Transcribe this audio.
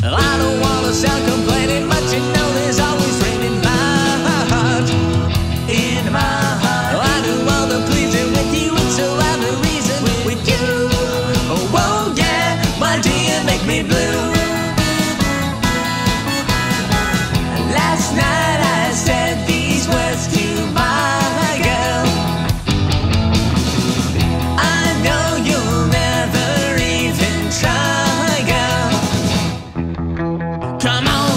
I don't wanna sound complaining. Come on.